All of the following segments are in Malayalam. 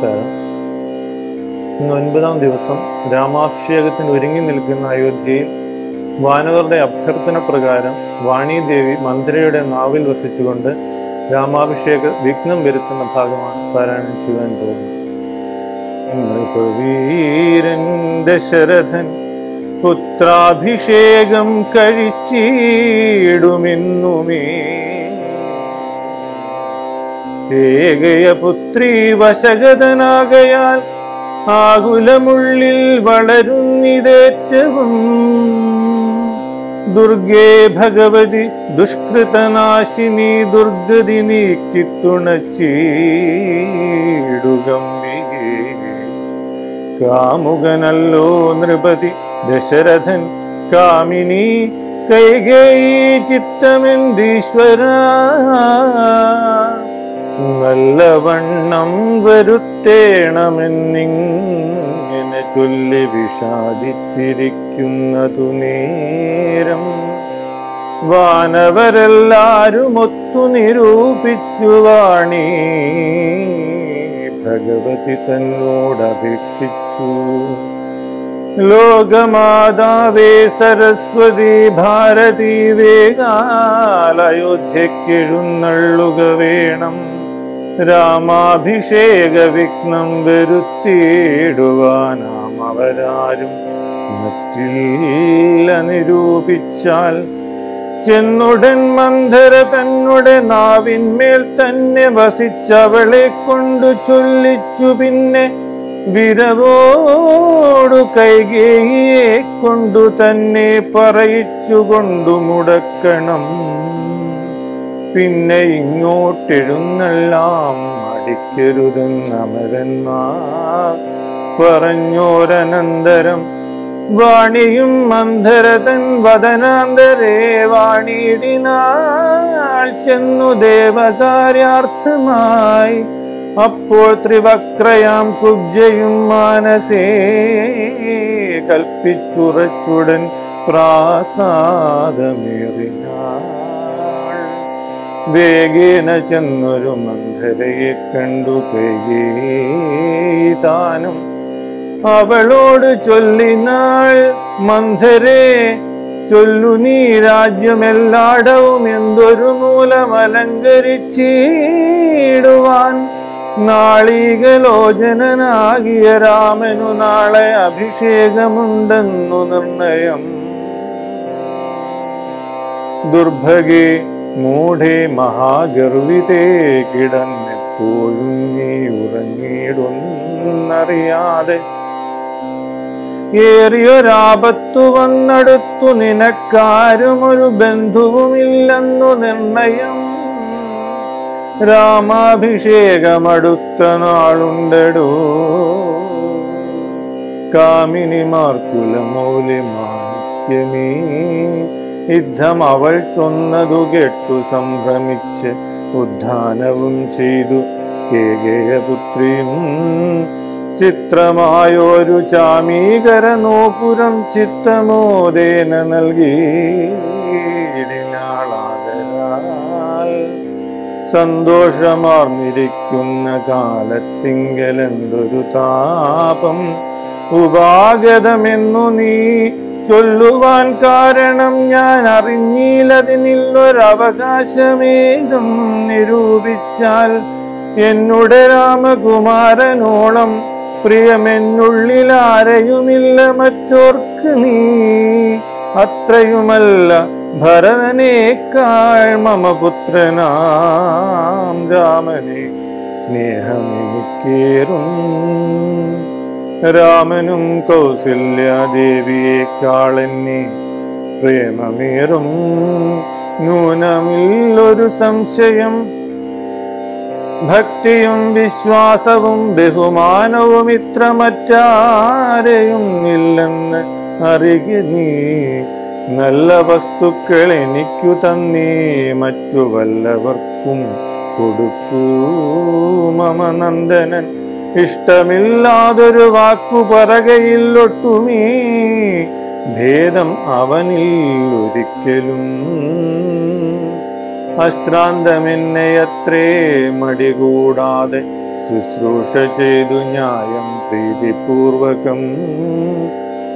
നമസ്കാരം ഇന്ന് ഒൻപതാം ദിവസം രാമാഭിഷേകത്തിന് ഒരുങ്ങി നിൽക്കുന്ന അയോധ്യയിൽ വാനവരുടെ അഭ്യർത്ഥന പ്രകാരം വാണീദേവി മന്ത്രിയുടെ നാവിൽ വസിച്ചുകൊണ്ട് രാമാഭിഷേക വിഘ്നം വരുത്തുന്ന ഭാഗമാണ് പാരായണം ചെയ്യാൻ പോകുന്നത്. ശരഥൻ പുത്രാഭിഷേകം കഴിച്ചിടുമെന്നുമേ ഏകയ പുത്രി വശഗതനാകയാൽ ആകുലമുള്ളിൽ വളരുന്നിതേറ്റവും. ദുർഗേ ഭഗവതി ദുഷ്കൃതനാശിനി ദുർഗതി നീക്കി തുണച്ചീടുകമ്പികേ കാമുകനല്ലോ നൃപതി ദശരഥൻ കാമിനി കൈകൈ ചിത്തമെന്തീശ്വര നല്ലവണ്ണം വരുത്തേണമെന്നിങ്ങനെ ചൊല്ലി വിഷാദിച്ചിരിക്കുന്നതു നേരം. വാനവരെല്ലാരും ഒത്തു നിരൂപിച്ചു വാണി. ഭഗവതി തന്നോടപേക്ഷിച്ചു. ലോകമാതാവേ സരസ്വതി ഭാരതി വേഗാലയോധ്യക്കെഴുന്നള്ളുക വേണം. രാമാഭിഷേക വിഘ്നം വരുത്തിയിടുവാനാം അവരാരും മറ്റില്ല നിരൂപിച്ചാൽ. ചെന്നുടൻ മന്ധര തന്നുടെ നാവിന്മേൽ തന്നെ വസിച്ചവളെ കൊണ്ടു ചൊല്ലിച്ചു പിന്നെ വിരവോടു കൈകേയെ കൊണ്ടു തന്നെ പറയിച്ചുകൊണ്ടു മുടക്കണം. പിന്നെ ഇങ്ങോട്ടെഴുന്നള്ളാം അടിക്കരുതെന്നമരന്മാർ പറഞ്ഞോരനന്തരം വാണിയും മന്ധരതൻ വദനാന്തരേ വാണിയിടിനാൾ ചെന്നു ദേവകാര്യാർത്ഥമായി. അപ്പോൾ ത്രിവക്രയാം കുബ്ജയും മാനസേ കൽപ്പിച്ചുറച്ചുടൻ പ്രാസാദമേറിനാൾ. വേഗേന ചെന്നൊരു മന്ധരയെ കണ്ടു താനും അവളോട് ചൊല്ലിനാൾ മന്ധരേ ചൊല്ലു നീ രാജ്യമെല്ലാടവും എന്തൊരു മൂലം അലങ്കരിച്ചിടുവാൻ. നാളീകലോചനനാകിയ രാമനു നാളെ അഭിഷേകമുണ്ടെന്നു നിർണയം. ദുർഭഗേ മൂഢേ മഹാഗർവിതേ കിടന്നെപ്പോഴും നീ ഉറങ്ങിയിടുന്നറിയാതെ. ഏറിയൊരാപത്തു വന്നടുത്തു നിനക്കാരും ഒരു ബന്ധുവുമില്ലെന്നു നിർണയം. രാമാഭിഷേകമടുത്ത നാളുണ്ടടോ. കാമിനിമാർക്കുലമൗലിമാണിക്യമേ യുദ്ധം അവൾ ചൊന്നതു കേട്ടു സംഭ്രമിച്ച് ഉദ്ധാനവും ചെയ്തു. കേകേയപുത്രിയും ചിത്രമായൊരു ചാമീകര നോപുരം ചിത്തമോദേന നൽകി സന്തോഷമാർന്നിരിക്കുന്ന കാലത്തിങ്കലെന്തൊരു താപം. ഉപാഗതമെന്നു നീ ചൊല്ലുവാൻ കാരണം ഞാൻ അറിഞ്ഞില്ലതിനില്ലൊരവകാശമേതും നിരൂപിച്ചാൽ എന്നുടെ രാമകുമാരനോളം പ്രിയമെന്നുള്ളിൽ ആരെയുമില്ല. മറ്റോർക്ക് നീ അത്രയുമല്ല. ഭരതനേക്കാൾ മമ പുത്രനാം രാമനെ സ്നേഹമെനിക്കേറും രാമനും കൗസല്യാദേവിയെ എന്നെ പ്രേമമേറും നൂനമില്ലൊരു സംശയം. ഭക്തിയും വിശ്വാസവും ബഹുമാനവും ഇത്ര മറ്റാരെയും ഇല്ലെന്ന് അറിയ നീ നല്ല വസ്തുക്കൾ എനിക്കു തന്നേ മറ്റു വല്ലവർക്കും കൊടുക്കൂ മമ നന്ദനൻ ഇഷ്ടമില്ലാതൊരു വാക്കു പറകയില്ലൊട്ടുമേ ഭേദം അവനിൽ ഒരിക്കലും അശ്രാന്തമെന്നെ അത്രേ മടികൂടാതെ ശുശ്രൂഷ ചെയ്തു ന്യായം പ്രീതിപൂർവകം.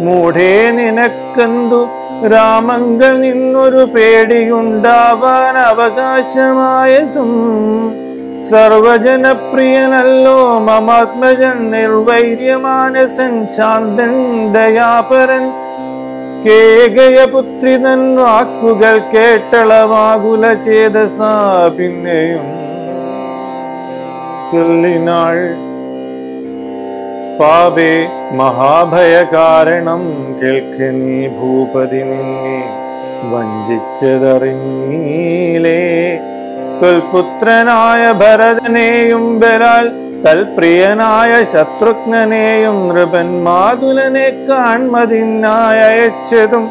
മൂഢേ നിനക്കെന്തു? രാമങ്കൽ നിന്നൊരു പേടിയുണ്ടാവാൻ അവകാശമായതും സർവജനപ്രിയനല്ലോ മമാത്മജൻ നിർവൈര്യമാനസൻ ശാന്തൻ ദയാപരൻ. കേകയപുത്രി തൻ വാക്കുകൾ കേട്ടളവാകുല ചേതസാ പിന്നെയും ചൊല്ലിനാൾ. പാപേ മഹാഭയകാരണം കേൾക്ക നീ ഭൂപതി നിന്നെ വഞ്ചിച്ചതറിഞ്ഞീലേ. തൊൽപുത്രനായ ഭരതനെയും ബലാൽ തൽപ്രിയനായ ശത്രുഘ്നനെയും നൃപൻ മാതുലനെ കാൺമതിനായ അയച്ചതും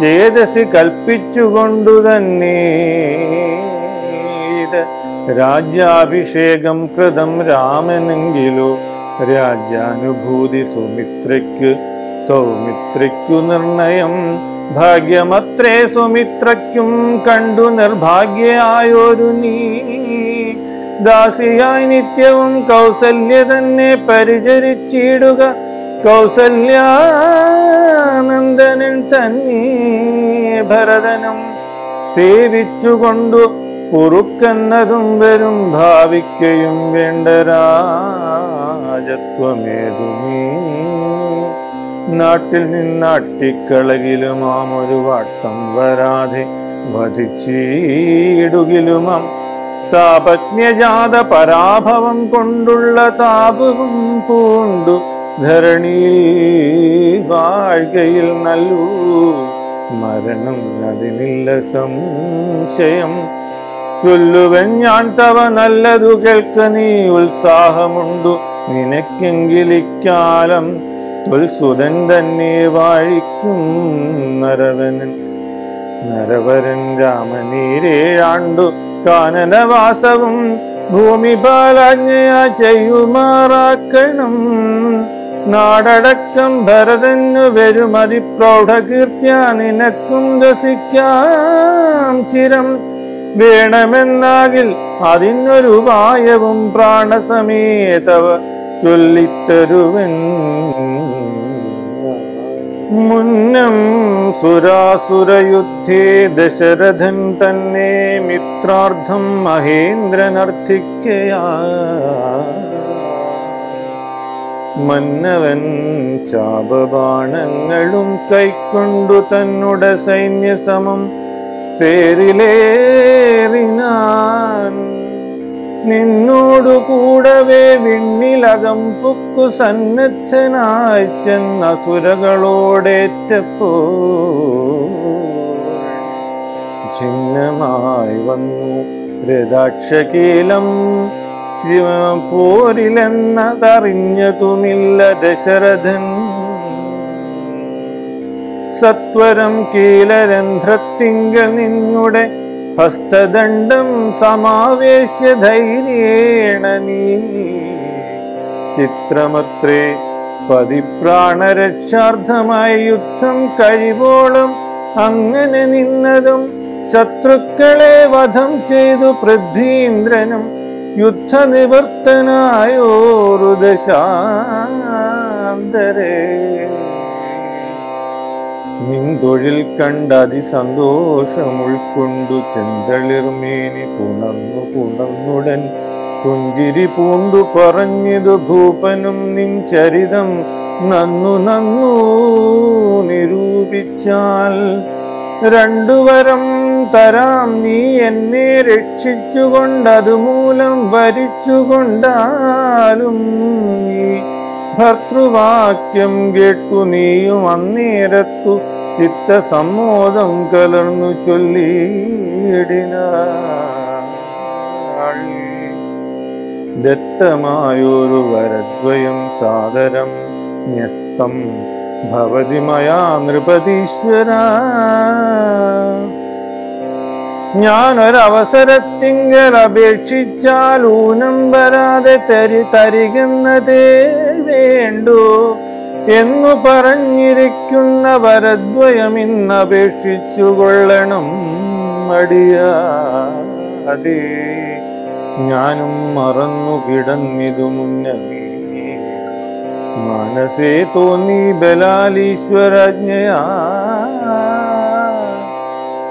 ചേതസി കൽപ്പിച്ചുകൊണ്ടു തന്നെ. രാജ്യാഭിഷേകം കൃതം രാമനെങ്കിലോ രാജ്യാനുഭൂതി സുമിത്രയ്ക്ക് സൗമിത്രയ്ക്കു നിർണയം ഭാഗ്യമത്രേ സുമിത്രയ്ക്കും കണ്ടു നിർഭാഗ്യയായൊരു നീ. ദാസിയായി നിത്യവും കൗസല്യ തന്നെ പരിചരിച്ചിടുക. കൗസല്യാനന്ദനൻ തന്നെ ഭരതനും സേവിച്ചുകൊണ്ടു കുറുക്കെന്നതും വരും ഭാവിക്കയും വേണ്ട രാജത്വമേതുമേ. നാട്ടിൽ നിന്നാട്ടിക്കളകിലുമാം ഒരു വാട്ടം വരാതെ വധിച്ചിടുകിലുമാം. സാപജ്ഞജാത പരാഭവം കൊണ്ടുള്ള താപവും പൂണ്ടു ധരണിയിൽ വാഴ്കയിൽ നല്ലു മരണം അതിനില്ല സംശയം. ചൊല്ലുവൻ ഞാൻ തവ നല്ലതു കേൾക്ക നീ ഉത്സാഹമുണ്ടു. നിനക്കെങ്കിലിക്കാലം തൊൽസുതൻ തന്നെ വാഴിക്കും നരവനൻ. നരവരൻ രാമനീരേഴാണ്ടു കാനനവാസവും ഭൂമി പാലാജ്ഞയാ ചെയ്യുമാറാക്കണം നാടടക്കം ഭരതന്നു വരും അതിപ്രൗഢകീർത്യ നിനക്കും രസിക്കാം ചിരം. വേണമെന്നാകിൽ അതിനൊരു വായവും പ്രാണസമേതവ ചൊല്ലിത്തരുവൻ. മുന്നം സുരാസുരയുദ്ധേ ദശരഥൻ തന്നെ മിത്രാർത്ഥം മഹേന്ദ്രനർത്ഥിക്കയാ. മന്നവൻ ചാപബാണങ്ങളും കൈക്കൊണ്ടു തന്നുടെ സൈന്യസമം തേരിലേറിനാൻ നിന്നോടു കൂടവേ വിണ്ണിലകം പുക്കു സന്നദ്ധനായി സുരകളോടേറ്റപ്പോ. ഛിന്നമായി വന്നു രഥാക്ഷകീലം പോരിലെന്നതറിഞ്ഞതുമില്ല ദശരഥൻ. സത്വരം കീലരന്ധ്രത്തിങ്കൽ നിന്നുടെ ഹസ്തദണ്ഡം സമാവേശ്യ ധൈര്യേണ നീ. ചിത്രമത്രേ പതിപ്രാണരക്ഷാർത്ഥമായി യുദ്ധം കഴിവോളം അങ്ങനെ നിന്നതും ശത്രുക്കളെ വധം ചെയ്തു പൃഥ്വീന്ദ്രനും യുദ്ധനിവർത്തനായോരു ദശാന്തരേ നിൻതൊഴിൽ കണ്ട അതിസന്തോഷം ഉൾക്കൊണ്ടു ചെന്തളിർമേനി പുണർന്നു പുണർന്നുടൻ പുഞ്ചിരി പൂണ്ടു പറഞ്ഞതു ഭൂപനും നിൻ ചരിതം നന്നു നന്നു നിരൂപിച്ചാൽ. രണ്ടുവരം തരാം നീ എന്നെ രക്ഷിച്ചുകൊണ്ടതു മൂലം വരിച്ചുകൊണ്ടാലും ഭർത്തൃവാക്യം കേട്ടു നീയും അന്നേരത്തു ചിത്തസമ്മോദം കലർന്നു ചൊല്ലിയിടിന ദത്തമായൊരു വരദ്വയം സാദരം ന്യസ്തം ഭവതി മയാ നൃപതീശ്വര. ഞാനൊരവസരത്തിങ്കൽ അപേക്ഷിച്ചാൽ ഊനം വരാതെ തരി തരികുന്നതേ വേണ്ടു. എന്നു പറഞ്ഞിരിക്കുന്ന വരദ്വയം ഇന്ന് അപേക്ഷിച്ചു കൊള്ളണം അതേ ഞാനും മറന്നു കിടന്നിതു മുന്നമേ. മനസ്സേ തോന്നി ബലാലീശ്വരജ്ഞയാ.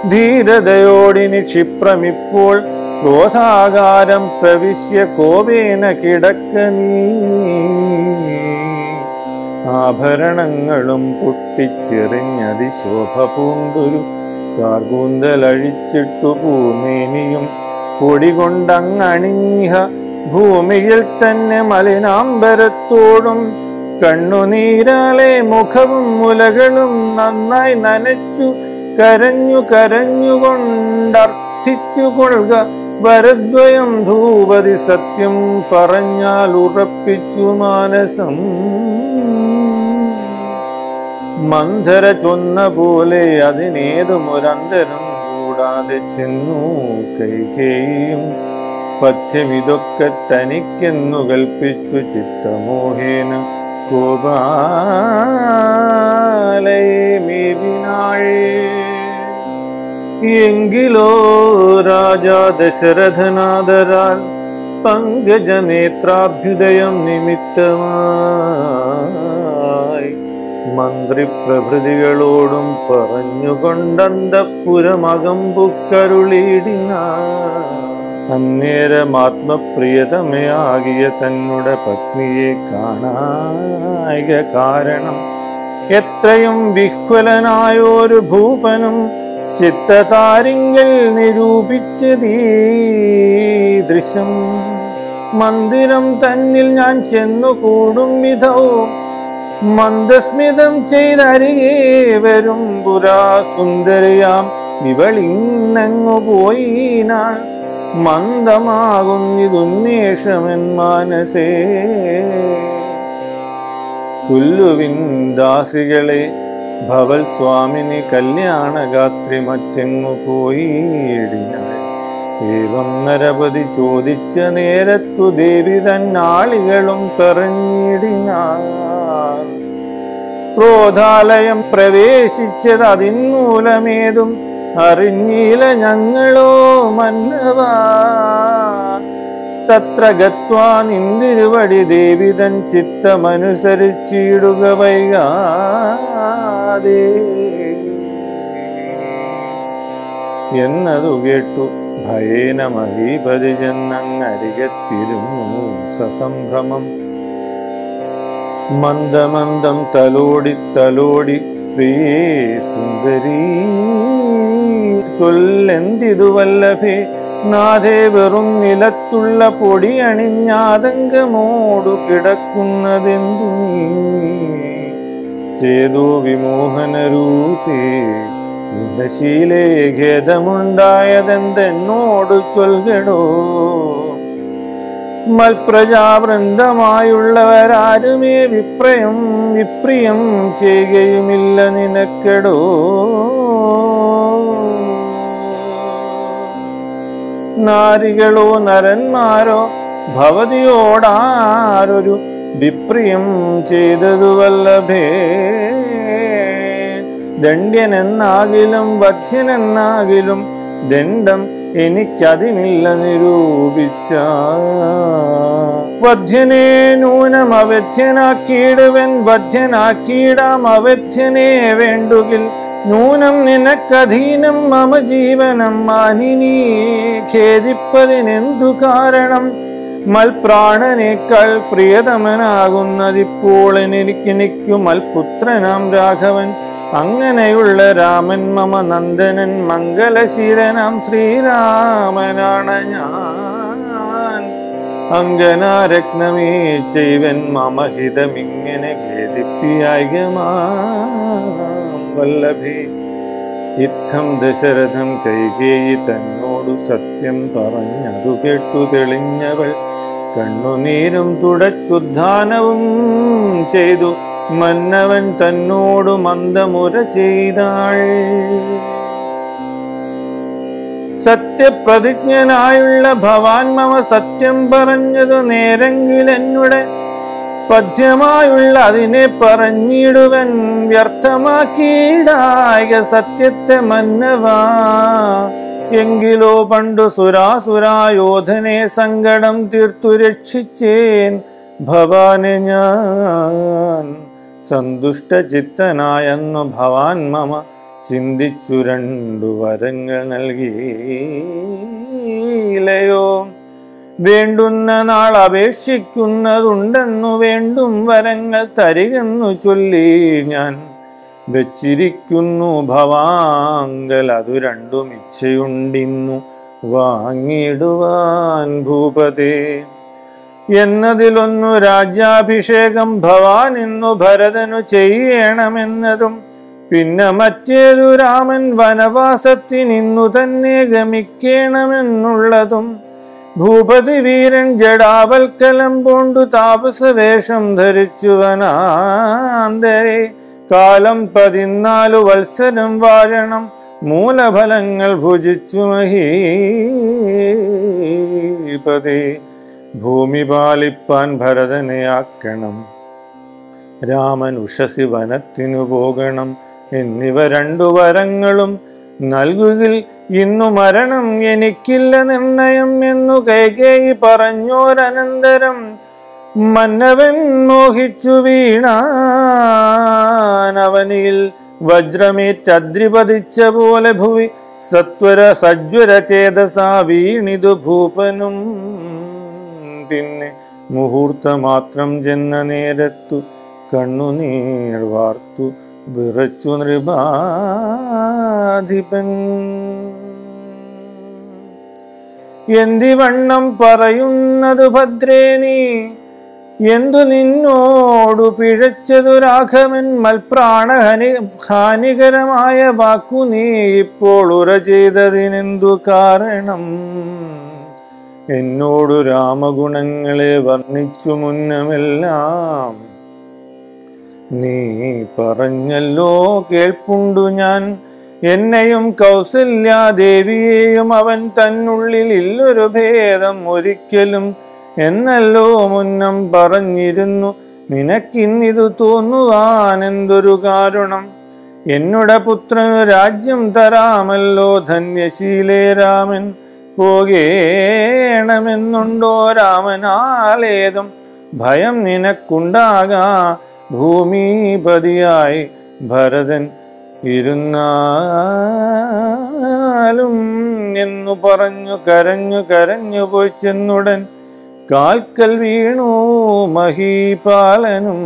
ധീരതയോടിനി ക്ഷിപ്രമിപ്പോൾ ക്രോധാകാരം പ്രവിശ്യ കോപേന കിടക്ക നീ ആഭരണങ്ങളും പൊട്ടിച്ചെറിഞ്ഞതിശോഭ പൂണ്ടൊരു കാർകൂന്തലഴിച്ചിട്ടു പൂമേനിയും പൊടി കൊണ്ടങ്ങണിഞ്ഞ ഭൂമിയിൽ തന്നെ മലിനാംബരത്തോടും കണ്ണുനീരാലെ മുഖവും മുലകളും നന്നായി നനച്ചു കരഞ്ഞു കരഞ്ഞുകൊണ്ടർത്ഥിച്ചു കൊള്ളുക വരദ്വയം ധൂപതി സത്യം പറഞ്ഞാൽ ഉറപ്പിച്ചു മാനസം. മന്ധര ചൊന്ന പോലെ അതിനേതുമൊരന്തരം കൂടാതെ ചെന്നു കൈകേയും. പഥ്യമിതൊക്കെ തനിക്കെന്നു കൽപ്പിച്ചു ചിത്തമോഹേന കോപാലിനാൾ എങ്കിലോ രാജാ ദശരഥനാദരാൽ പങ്കജനേത്രാഭ്യുദയം നിമിത്തമായി മന്ത്രിപ്രഭൃതികളോടും പറഞ്ഞുകൊണ്ടന്തപുരമകമ്പുക്കരുളിടിന അന്നേരം ആത്മപ്രിയതമയാകിയ തന്നുടെ പത്നിയെ കാണായ കാരണം. എത്രയും വിഹ്വലനായൊരു ഭൂപനും ചിത്തതാരിങ്കൽ നിരൂപിച്ചതീ ദൃശ്യം. മന്ദിരം തന്നിൽ ഞാൻ ചെന്നു കൂടും വിധവും മന്ദസ്മിതം ചെയ്തരികെ വരും പുരാ സുന്ദരിയാം ഇവളിന്നങ്ങു പോയിനാൾ മന്ദമാകുന്നിതുന്മേഷമൻ മാനസേ. ചൊല്ലുവിൻ ദാസികളെ ഭവൽ സ്വാമിനി കല്യാണഗാത്രി മറ്റെങ്ങു പോയിടിനാൾ. ഏവം നരപതി ചോദിച്ച നേരത്തു ദേവി തന്നാളികളും പറഞ്ഞിടിനാൾ. ക്രോധാലയം പ്രവേശിച്ചത് അതിന്മൂലമേതും അറിഞ്ഞില്ല ഞങ്ങളോ മന്നവാ തത്ര ഗത്വാ നിന്തിരുവടി ദേവിതൻ ചിത്തമനുസരിച്ചിടുക വൈകാതെ. എന്നതു കേട്ടു ഭയേന മഹീപതി ചെന്നങ്ങരികത്തിരുന്നു സസംഭ്രമം. മന്ദമന്ദം തലോടി തലോടി പ്രിയേ സുന്ദരീ. ചൊല്ലെന്തിതു നാഥേ വെറും നിലത്തുള്ള പൊടി അണിഞ്ഞാതങ്കമോടു കിടക്കുന്നതെന്തു ചേതോ വിമോഹനരൂപേ ശീലേ ഖേദമുണ്ടായതെന്തെന്നോട് ചൊൽകടോ. മൽപ്രജാവൃന്ദമായുള്ളവരാരുമേ വിപ്രയം വിപ്രിയം ചെയ്യുകയുമില്ല നിനക്കെടോ. നാരികളോ നരന്മാരോ ഭവതിയോടാരൊരു വിപ്രിയം ചെയ്തതു വല്ലഭേ ദണ്ഡ്യനെന്നാകിലും വധ്യനെന്നാകിലും ദണ്ഡം എനിക്കതിനില്ല നിരൂപിച്ച. വധ്യനെ നൂനം അവധ്യനാക്കിയിടുവൻ വധ്യനാക്കിയിടാം അവധ്യനെ വേണ്ടുകിൽ. നൂനം നിനക്കധീനം മമ ജീവനം മാനിനി ഖേദിപ്പതിനെന്തു കാരണം? മൽപ്രാണനേക്കാൾ പ്രിയതമനാകുന്നതിപ്പോൾ എനിക്കെനിക്കു മൽപുത്രനാം രാഘവൻ. അങ്ങനെയുള്ള രാമൻ മമ നന്ദനൻ മംഗലശീലനാം ശ്രീരാമനാണ് ഞാൻ. അങ്കനാരത്നമേ ചെയ്വൻ മമ ഹിതമിങ്ങനെ ഖേദിപ്പിയായികമാം വല്ലഭേ. ഇത്തം ദശരഥം കൈകേയി തന്നോടു സത്യം പറഞ്ഞതു കേട്ടു തെളിഞ്ഞവൾ. കണ്ണുനീരും തുടച്ചുദ്ധാനവും ചെയ്തു. മന്നവൻ തന്നോടു മന്ദമുര ചെയ്താൾ. സത്യപ്രതിജ്ഞനായുള്ള ഭവാൻ മമ സത്യം പറഞ്ഞതു നേരെങ്കിൽ എന്നുടെ പദ്യമായുള്ള അതിനെ പറഞ്ഞിടുവൻ വ്യർത്ഥമാക്കിയിടായ സത്യത്തെ മന്നവാ. എങ്കിലോ പണ്ടു സുരാസുരായോധനെ സങ്കടം തീർത്തു രക്ഷിച്ചേൻ ഭവാനെ ഞാൻ. സന്തുഷ്ട ചിത്തനായെന്നു ഭവാൻ മമ ചിന്തിച്ചു രണ്ടു വരങ്ങൾ നൽകിയില്ലയോ വേണ്ടുന്ന നാൾ അപേക്ഷിക്കുന്നതുണ്ടെന്നു വേണ്ടും വരങ്ങൾ തരികെന്നു ചൊല്ലി ഞാൻ വെച്ചിരിക്കുന്നു ഭവാങ്കൽ. അതു രണ്ടും ഇച്ഛയുണ്ടിന്നു വാങ്ങിടുവാൻ ഭൂപതേ. എന്നതിലൊന്നു രാജ്യാഭിഷേകം ഭവാൻ ഇന്നു ഭരതനു ചെയ്യണമെന്നതും പിന്നെ മറ്റേതു രാമൻ വനവാസത്തിനിന്നു തന്നെ ഗമിക്കണമെന്നുള്ളതും ഭൂപതി വീരൻ ജടാവൽക്കലം പൂണ്ടു താപസവേഷം ധരിച്ചുവനാന്തരെ. കാലം പതിനാലു വത്സരം വാഴണം മൂലഫലങ്ങൾ ഭുജിച്ചു മഹീപതേ. ഭൂമി പാലിപ്പാൻ ഭരതനെ ആക്കണം. രാമൻ ഉഷസി വനത്തിനു പോകണം. എന്നിവ രണ്ടു വരങ്ങളും നൽകുകിൽ ഇന്നു മരണം എനിക്കില്ല നിർണയം എന്നു കൈകേയി പറഞ്ഞോരനന്തരം മന്നവൻ മോഹിച്ചു വീണാനവനിൽ വജ്രമേറ്റദ്രിപതിച്ച പോലെ ഭുവി സത്വര സജ്വര ചേതസാ വീണിതു ഭൂപനും. പിന്നെ മുഹൂർത്തമാത്രം ചെന്ന നേരത്തു കണ്ണുനീർ വാർത്തു വിറച്ചു നൃപാധിപൻ. എന്തിവണ്ണം പറയുന്നത് ഭദ്രേനി? എന്തു നിന്നോടു പിഴച്ചതു രാഘവൻ? മൽപ്രാണഹനി ഹാനികരമായ വാക്കു നീ ഇപ്പോൾ ഉറ ചെയ്തതിനെന്തു കാരണം? എന്നോടു രാമഗുണങ്ങളെ വർണിച്ചു മുന്നമെല്ലാം. നീ പറഞ്ഞല്ലോ കേൾപ്പുണ്ടു ഞാൻ. എന്നെയും കൗസല്യാദേവിയെയും അവൻ തന്നുള്ളിൽ ഇല്ലൊരു ഭേദം ഒരിക്കലും എന്നല്ലോ മുന്നം പറഞ്ഞിരുന്നു. നിനക്കിന്നിതു തോന്നുവാൻ എന്തൊരു കാരണം? എന്നുടെ പുത്രന് രാജ്യം തരാമല്ലോ ധന്യശീലേ രാമൻ. പോകേണമെന്നുണ്ടോ രാമനാലേതും? ഭയം നിനക്കുണ്ടാകാ ഭൂമിപതിയായി ഭരതൻ ഇരുന്നാലും എന്നു പറഞ്ഞു കരഞ്ഞു കരഞ്ഞു പോയി ചെന്നുടൻ. കാൽക്കൽ വീണു മഹീപാലനും.